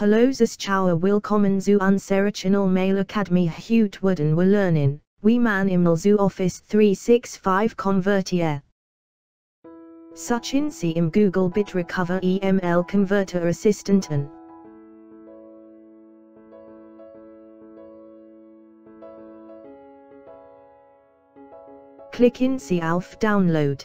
Hallo Zuschauer willkommen zu unserer Channel Mail Academy Heute werden wir lernen, wie man email zu Office 365 konvertiert. Suchen Sie im Google BitRecover EML Converter Assistenten. Klicken Sie auf Download.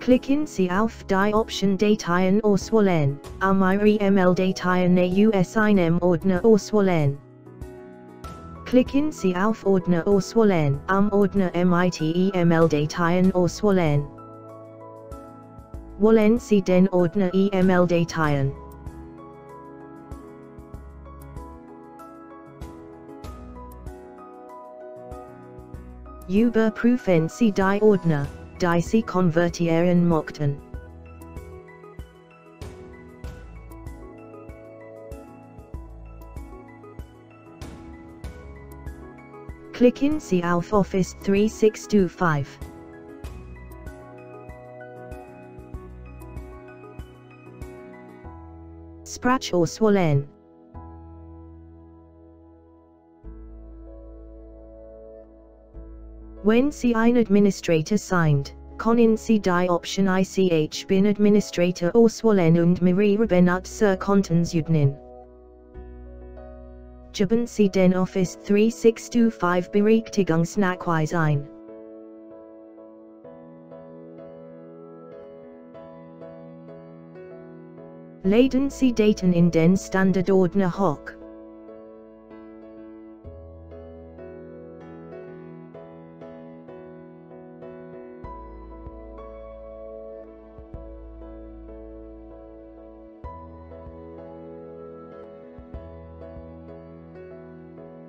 Klicken Sie auf die Option Dateien auswählen, um Ihre EML-Dateien aus einem Ordner Click in Sie auf Ordner auswählen, um Ordner MIT EML-Dateien auswählen. Wollen Sie den Ordner EML-Dateien? Überprüfen Sie die Ordner, die Sie konvertieren möchten. Klicken Sie auf Office 365. Sprach auswählen. When ein Administrator signed, können Sie die Option ICH bin Administrator auswählen und mehrere Benutzerkonten zuordnen. Geben Sie den Office 365 Berechtigungsnachweis ein. Laden Sie Daten in den Standardordner hoch.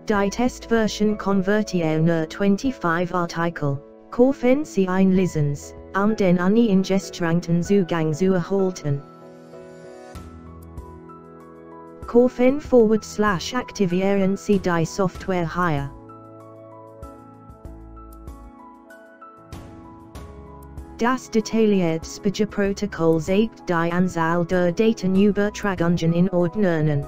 Die Testversion konvertiert nur 25 Artikel, kaufen Sie ein Lizenz, um den uneingeschränkten Zugang zu erhalten. Kaufen forward slash aktivieren Sie die Software hier. Das detaillierte Speicherprotokoll zeigt die Anzahl der Datenübertragungen in Ordnern.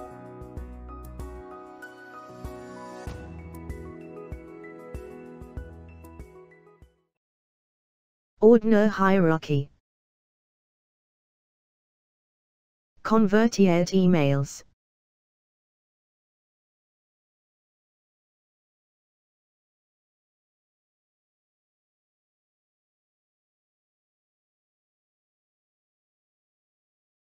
Ordner hierarchy. Convertiert emails.